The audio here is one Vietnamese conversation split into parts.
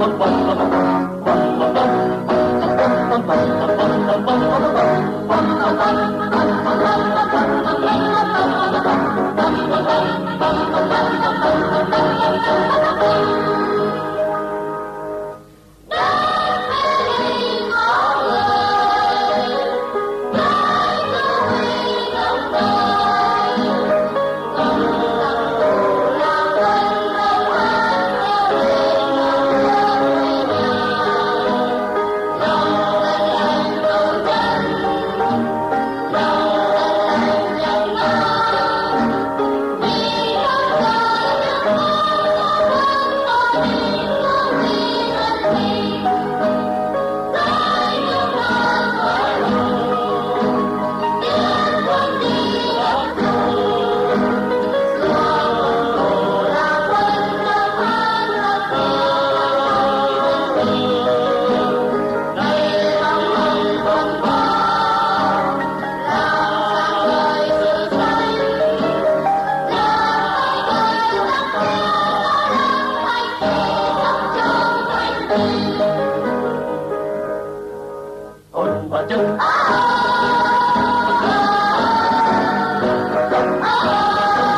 خطبة ôn và chân Hãy subscribe cho kênh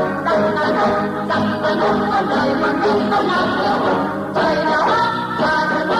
Ghiền Mì Gõ Để không bỏ lỡ những video hấp dẫn